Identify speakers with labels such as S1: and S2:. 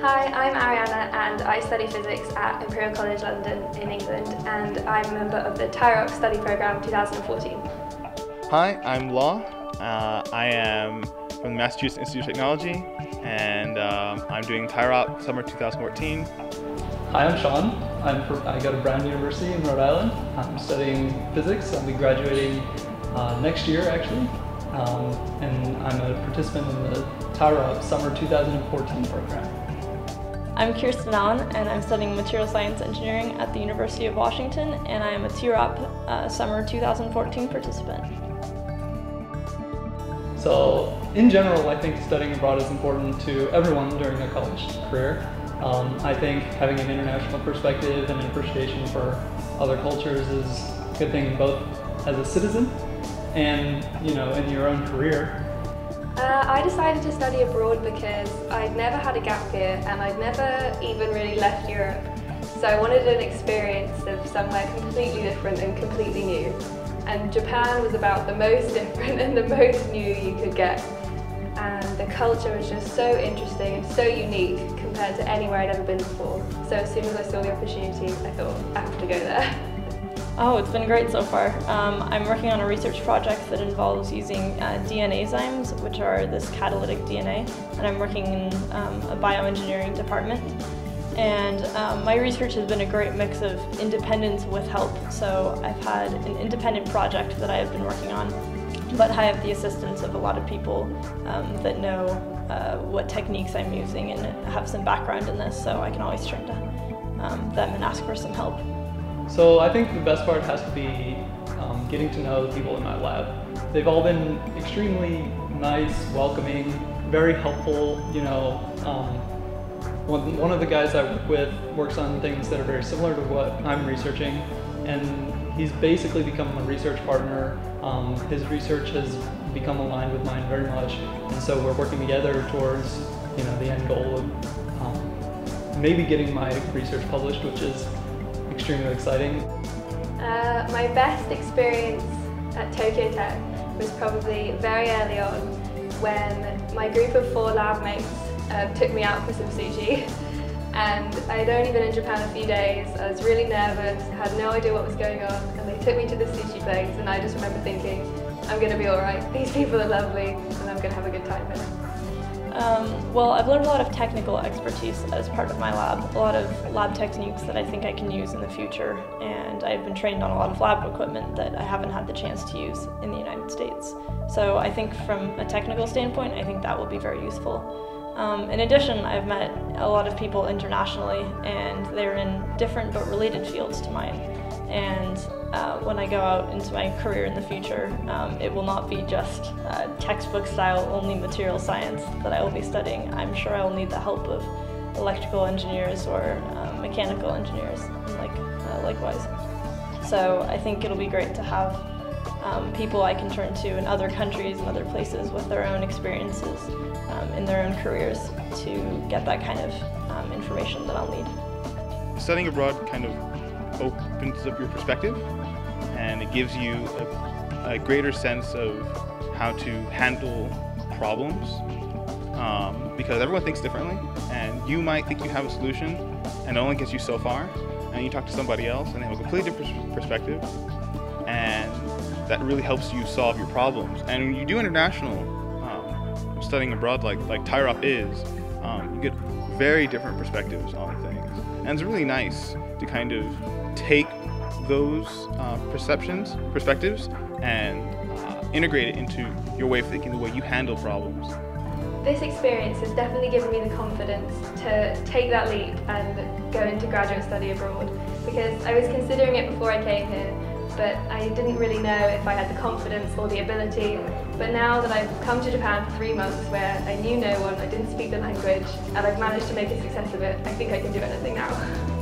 S1: Hi, I'm Ariana and I study physics at Imperial College London in England and I'm a member of the TIROP study programme 2014.
S2: Hi, I'm Law. Uh, I am from the Massachusetts Institute of Technology and um, I'm doing TIROP summer 2014.
S3: Hi, I'm Sean. I'm from, I go to Brown University in Rhode Island. I'm studying physics. I'll be graduating uh, next year actually. Um, and I'm a participant in the TIROP summer 2014 program.
S4: I'm Kirsten Allen and I'm studying material science engineering at the University of Washington and I am a TIROP uh, summer 2014 participant.
S3: So in general, I think studying abroad is important to everyone during their college career. Um, I think having an international perspective and an appreciation for other cultures is a good thing both as a citizen and you know in your own career
S1: uh, I decided to study abroad because I'd never had a gap year and I'd never even really left Europe. So I wanted an experience of somewhere completely different and completely new. And Japan was about the most different and the most new you could get. And the culture was just so interesting and so unique compared to anywhere I'd ever been before. So as soon as I saw the opportunity, I thought, I have to go there.
S4: Oh, it's been great so far. Um, I'm working on a research project that involves using uh, DNAzymes, which are this catalytic DNA, and I'm working in um, a bioengineering department. And um, my research has been a great mix of independence with help. So I've had an independent project that I have been working on, but I have the assistance of a lot of people um, that know uh, what techniques I'm using and have some background in this, so I can always turn to um, them and ask for some help.
S3: So I think the best part has to be um, getting to know the people in my lab. They've all been extremely nice, welcoming, very helpful. You know, um, one, one of the guys I work with works on things that are very similar to what I'm researching, and he's basically become a research partner. Um, his research has become aligned with mine very much, and so we're working together towards you know the end goal of um, maybe getting my research published, which is extremely exciting.
S1: Uh, my best experience at Tokyo Tech was probably very early on when my group of four lab mates uh, took me out for some sushi. And I had only been in Japan a few days, I was really nervous, had no idea what was going on, and they took me to the sushi place and I just remember thinking, I'm going to be alright, these people are lovely, and I'm going to have a good time here.
S4: Um, well, I've learned a lot of technical expertise as part of my lab, a lot of lab techniques that I think I can use in the future, and I've been trained on a lot of lab equipment that I haven't had the chance to use in the United States. So I think from a technical standpoint, I think that will be very useful. Um, in addition, I've met a lot of people internationally, and they're in different but related fields to mine. And uh, when I go out into my career in the future, um, it will not be just uh, textbook style only material science that I will be studying. I'm sure I will need the help of electrical engineers or uh, mechanical engineers, like uh, likewise. So I think it'll be great to have um, people I can turn to in other countries and other places with their own experiences um, in their own careers to get that kind of um, information that I'll need.
S2: Studying abroad kind of opens up your perspective and it gives you a, a greater sense of how to handle problems um, because everyone thinks differently and you might think you have a solution and it only gets you so far and you talk to somebody else and they have a completely different perspective and that really helps you solve your problems. And when you do international um, studying abroad like like TIROP is um, you get very different perspectives on things. And it's really nice to kind of take those uh, perceptions, perspectives, and uh, integrate it into your way of thinking, the way you handle problems.
S1: This experience has definitely given me the confidence to take that leap and go into graduate study abroad because I was considering it before I came here but I didn't really know if I had the confidence or the ability. But now that I've come to Japan for three months where I knew no one, I didn't speak the language, and I've managed to make a success of it, I think I can do anything now.